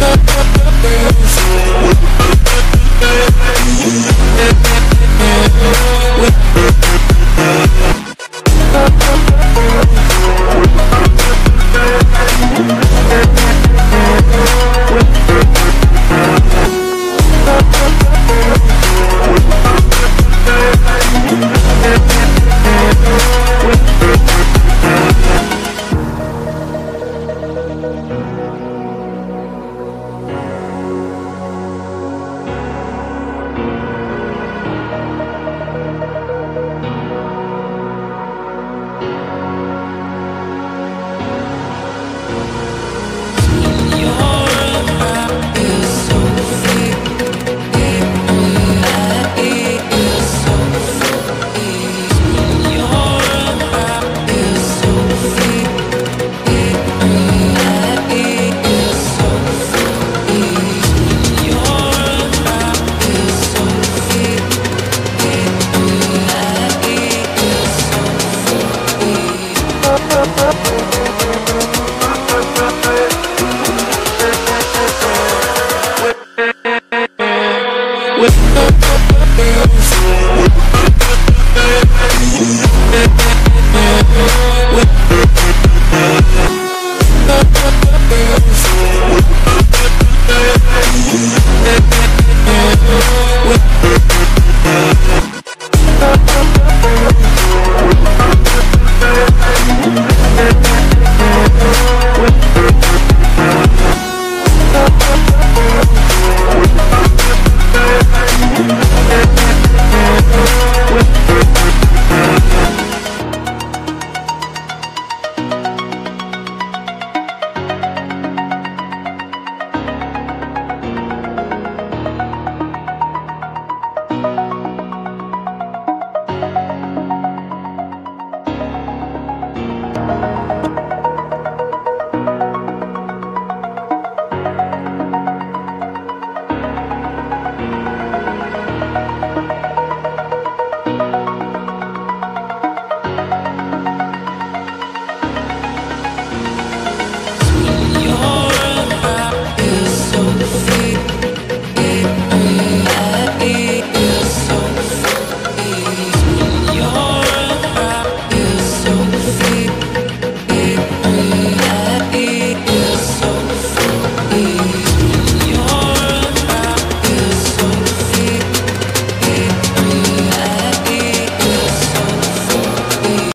Yeah.